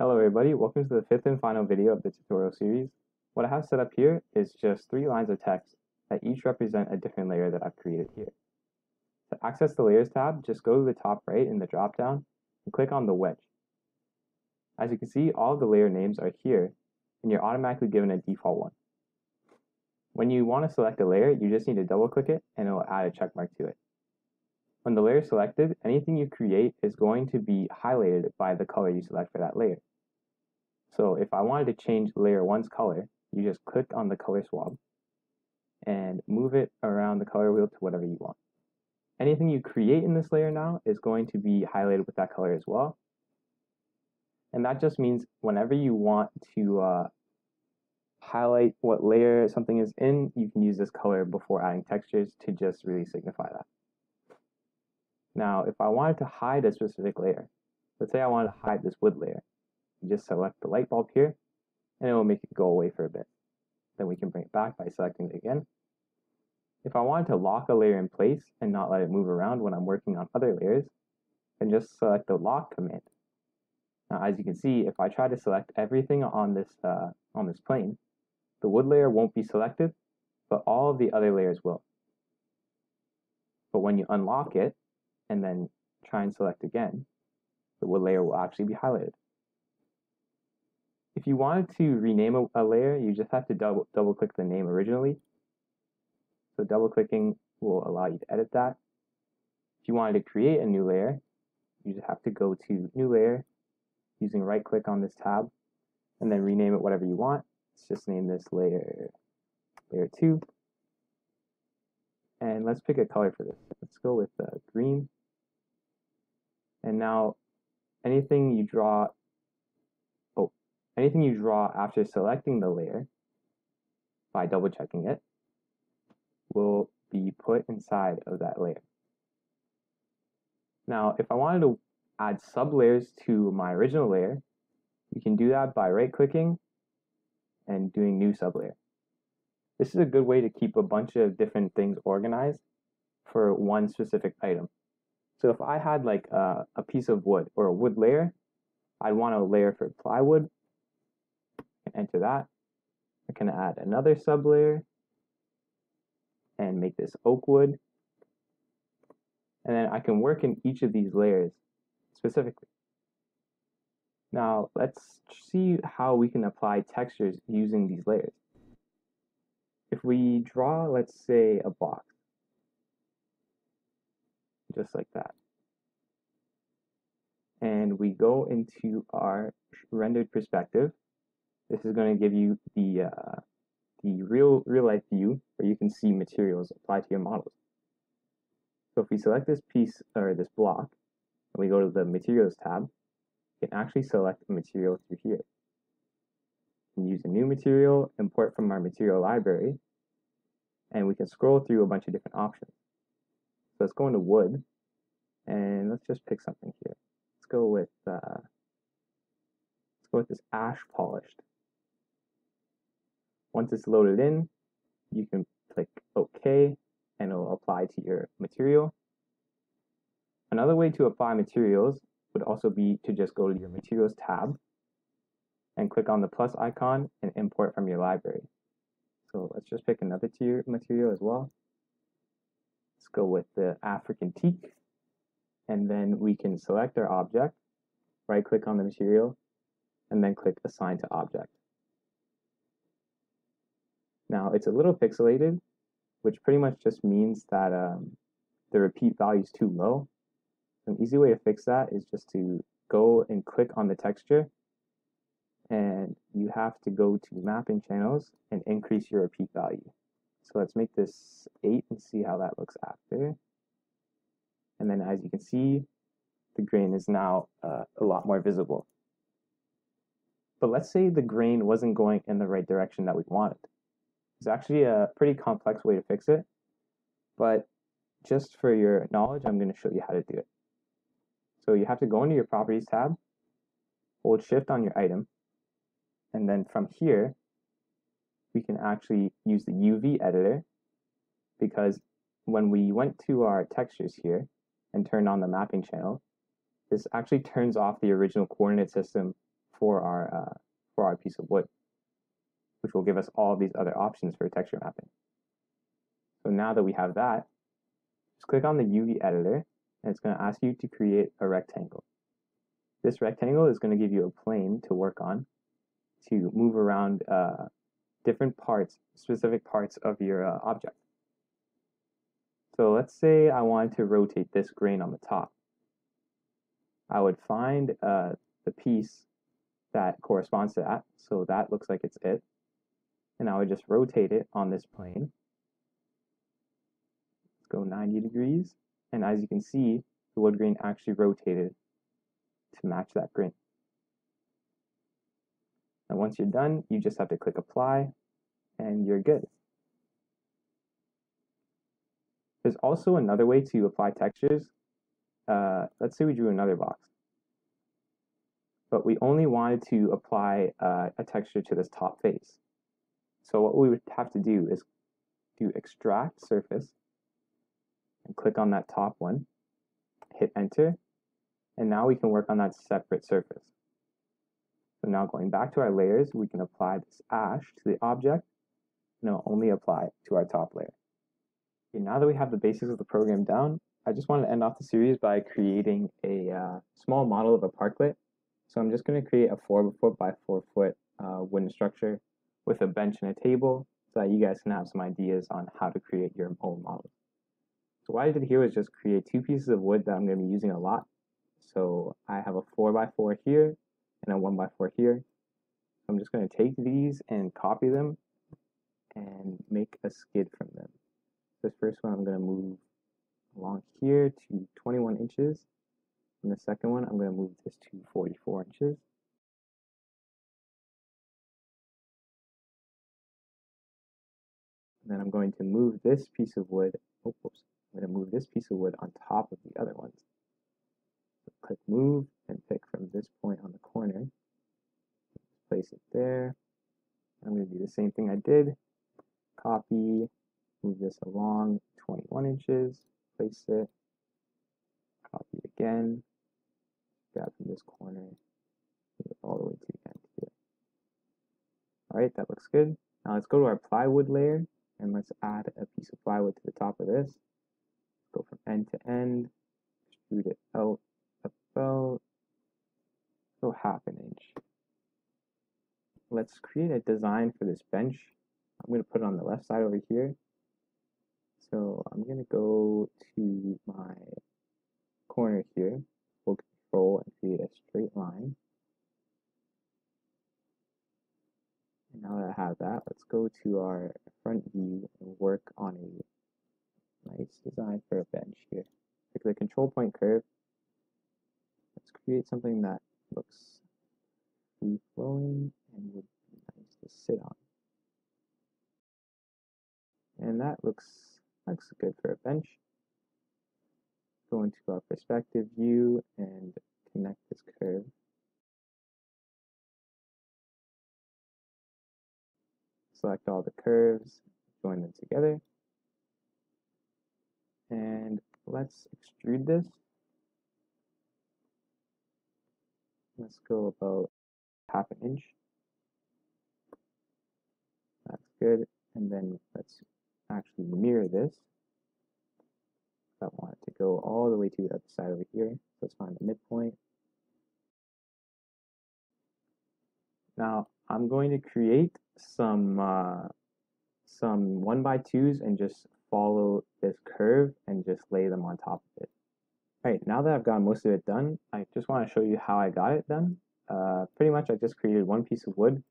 Hello everybody, welcome to the fifth and final video of the tutorial series. What I have set up here is just three lines of text that each represent a different layer that I've created here. To access the Layers tab, just go to the top right in the drop-down and click on the wedge. As you can see, all the layer names are here, and you're automatically given a default one. When you want to select a layer, you just need to double-click it, and it will add a check mark to it. When the layer is selected, anything you create is going to be highlighted by the color you select for that layer. So if I wanted to change layer 1's color, you just click on the color swab and move it around the color wheel to whatever you want. Anything you create in this layer now is going to be highlighted with that color as well. And that just means whenever you want to uh, highlight what layer something is in, you can use this color before adding textures to just really signify that. Now, if I wanted to hide a specific layer, let's say I wanted to hide this wood layer, you just select the light bulb here, and it will make it go away for a bit. Then we can bring it back by selecting it again. If I wanted to lock a layer in place and not let it move around when I'm working on other layers, then just select the lock command. Now, as you can see, if I try to select everything on this, uh, on this plane, the wood layer won't be selected, but all of the other layers will. But when you unlock it, and then try and select again, the wood layer will actually be highlighted. If you wanted to rename a, a layer, you just have to double, double click the name originally. So double clicking will allow you to edit that. If you wanted to create a new layer, you just have to go to new layer using right click on this tab and then rename it whatever you want. Let's just name this layer layer 2 and let's pick a color for this. Let's go with uh, green. And now anything you draw Anything you draw after selecting the layer by double checking it will be put inside of that layer. Now, if I wanted to add sublayers to my original layer, you can do that by right clicking and doing new sublayer. This is a good way to keep a bunch of different things organized for one specific item. So if I had like a, a piece of wood or a wood layer, I'd want a layer for plywood enter that. I can add another sublayer and make this oak wood. And then I can work in each of these layers specifically. Now let's see how we can apply textures using these layers. If we draw, let's say, a box, just like that, and we go into our rendered perspective, this is going to give you the uh, the real real life view where you can see materials applied to your models. So if we select this piece or this block and we go to the materials tab, you can actually select a material through here. We can use a new material, import from our material library, and we can scroll through a bunch of different options. So let's go into wood, and let's just pick something here. Let's go with uh, let's go with this ash polished. Once it's loaded in, you can click OK and it'll apply to your material. Another way to apply materials would also be to just go to your materials tab and click on the plus icon and import from your library. So let's just pick another tier material as well. Let's go with the African teak and then we can select our object, right click on the material, and then click assign to object. Now it's a little pixelated, which pretty much just means that um, the repeat value is too low. An easy way to fix that is just to go and click on the texture and you have to go to mapping channels and increase your repeat value. So let's make this 8 and see how that looks after. And then as you can see, the grain is now uh, a lot more visible. But let's say the grain wasn't going in the right direction that we wanted. It's actually a pretty complex way to fix it, but just for your knowledge, I'm going to show you how to do it. So you have to go into your Properties tab, hold Shift on your item, and then from here, we can actually use the UV editor because when we went to our textures here and turned on the mapping channel, this actually turns off the original coordinate system for our uh, for our piece of wood, which will give us all these other options for texture mapping. So now that we have that, just click on the UV editor and it's going to ask you to create a rectangle. This rectangle is going to give you a plane to work on to move around uh, different parts, specific parts of your uh, object. So let's say I wanted to rotate this grain on the top. I would find uh, the piece that corresponds to that. So that looks like it's it. And now I just rotate it on this plane. Let's go 90 degrees. And as you can see, the wood grain actually rotated to match that grain. And once you're done, you just have to click apply and you're good. There's also another way to apply textures. Uh, let's say we drew another box, but we only wanted to apply uh, a texture to this top face. So what we would have to do is do extract surface and click on that top one, hit enter, and now we can work on that separate surface. So now going back to our layers, we can apply this ash to the object, and it'll only apply to our top layer. Okay, now that we have the basics of the program down, I just want to end off the series by creating a uh, small model of a parklet. So I'm just going to create a 4 foot by 4 foot uh, wooden structure with a bench and a table so that you guys can have some ideas on how to create your own model. So what I did here was just create two pieces of wood that I'm going to be using a lot. So I have a 4 by 4 here and a 1 by 4 here. I'm just going to take these and copy them and make a skid from them. This first one I'm going to move along here to 21 inches. And the second one I'm going to move this to 44 inches. And then I'm going to move this piece of wood, oh, oops, I'm going to move this piece of wood on top of the other ones. So click move and pick from this point on the corner. Place it there. I'm going to do the same thing I did. Copy, move this along 21 inches, place it, copy it again, grab from this corner, all the way to the end here. Alright, that looks good. Now let's go to our plywood layer and let's add a piece of plywood to the top of this. Go from end to end, extrude it out about go half an inch. Let's create a design for this bench. I'm going to put it on the left side over here. So I'm going to go to my corner here, hold control and create a straight line. Now that I have that, let's go to our front view and work on a nice design for a bench here. Pick the control point curve. Let's create something that looks free flowing and would be nice to sit on. And that looks looks good for a bench. Go into our perspective view and connect this curve. Select all the curves, join them together. And let's extrude this. Let's go about half an inch. That's good. And then let's actually mirror this. I want it to go all the way to the other side over here. Let's find the midpoint. Now I'm going to create some uh, some one by twos and just follow this curve and just lay them on top of it. Alright, now that I've got most of it done, I just want to show you how I got it done. Uh, pretty much I just created one piece of wood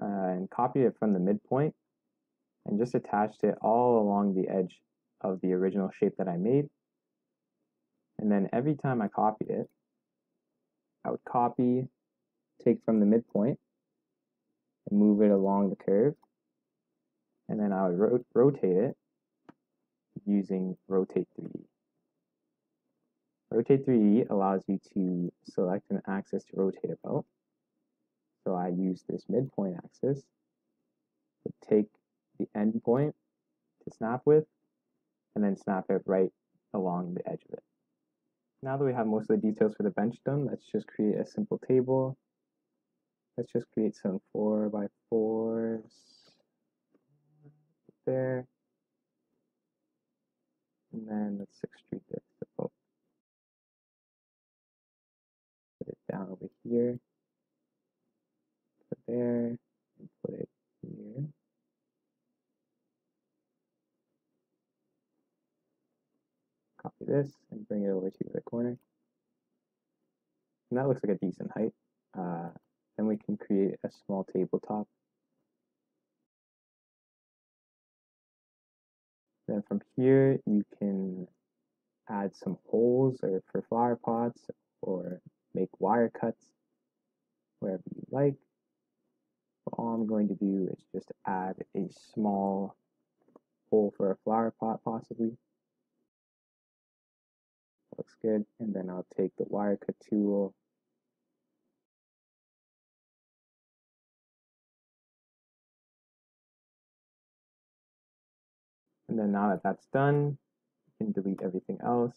uh, and copied it from the midpoint and just attached it all along the edge of the original shape that I made. And then every time I copied it, I would copy, take from the midpoint, move it along the curve. And then I would ro rotate it using Rotate 3D. Rotate 3D allows you to select an axis to rotate about. So I use this midpoint axis, take the end point to snap with, and then snap it right along the edge of it. Now that we have most of the details for the bench done, let's just create a simple table let's just create some four by fours there. And then let's extrude this to both. Put it down over here. Put there and put it here. Copy this and bring it over to the corner. And that looks like a decent height. Uh, then we can create a small tabletop. Then from here, you can add some holes or for flower pots or make wire cuts wherever you like. But all I'm going to do is just add a small hole for a flower pot possibly. Looks good. And then I'll take the wire cut tool And then now that that's done, you can delete everything else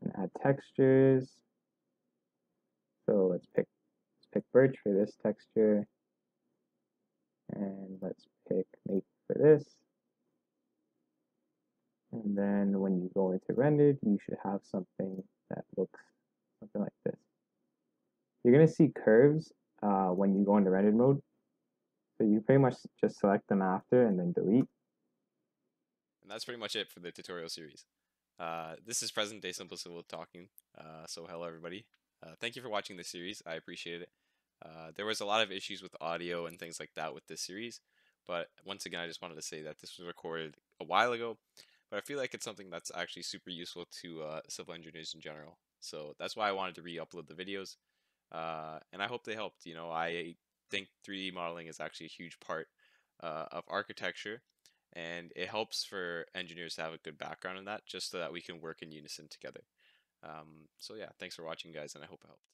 and add textures. So let's pick let's pick birch for this texture. And let's pick maple for this. And then when you go into rendered, you should have something that looks something like this. You're going to see curves uh, when you go into rendered mode. So you pretty much just select them after and then delete that's pretty much it for the tutorial series. Uh, this is present day simple civil talking. Uh, so hello everybody. Uh, thank you for watching this series. I appreciate it. Uh, there was a lot of issues with audio and things like that with this series, but once again, I just wanted to say that this was recorded a while ago, but I feel like it's something that's actually super useful to uh, civil engineers in general. So that's why I wanted to re-upload the videos, uh, and I hope they helped. You know, I think 3D modeling is actually a huge part of architecture and it helps for engineers to have a good background in that just so that we can work in unison together. Um, so yeah, thanks for watching guys and I hope it helped.